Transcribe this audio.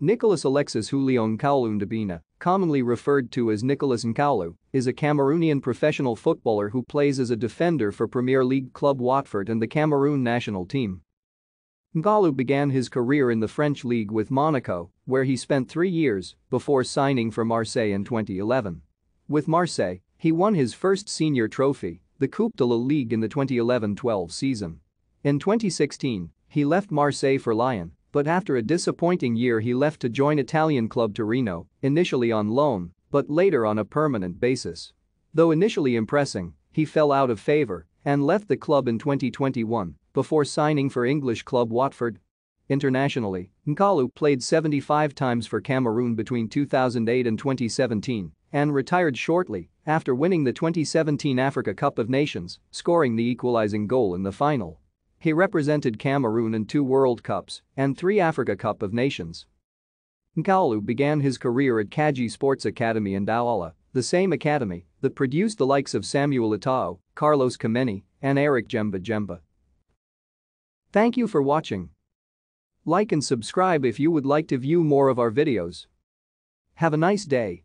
Nicolas Alexis Julio Nkoulou Ndoubena, commonly referred to as Nicolas Nkoulou, is a Cameroonian professional footballer who plays as a defender for Premier League club Watford and the Cameroon national team. Nkoulou began his career in the French league with Monaco, where he spent three years before signing for Marseille in 2011. With Marseille, he won his first senior trophy, the Coupe de la Ligue in the 2011-12 season. In 2016, he left Marseille for Lyon, but after a disappointing year he left to join Italian club Torino, initially on loan, but later on a permanent basis. Though initially impressing, he fell out of favor and left the club in 2021 before signing for English club Watford. Internationally, Nkoulou played 75 times for Cameroon between 2008 and 2017 and retired shortly after winning the 2017 Africa Cup of Nations, scoring the equalizing goal in the final. He represented Cameroon in two World Cups and three Africa Cup of Nations. Nkoulou began his career at Kadji Sports Academy in Douala, the same academy that produced the likes of Samuel Eto'o, Carlos Kameni, and Eric Djemba Djemba. Thank you for watching. Like and subscribe if you would like to view more of our videos. Have a nice day.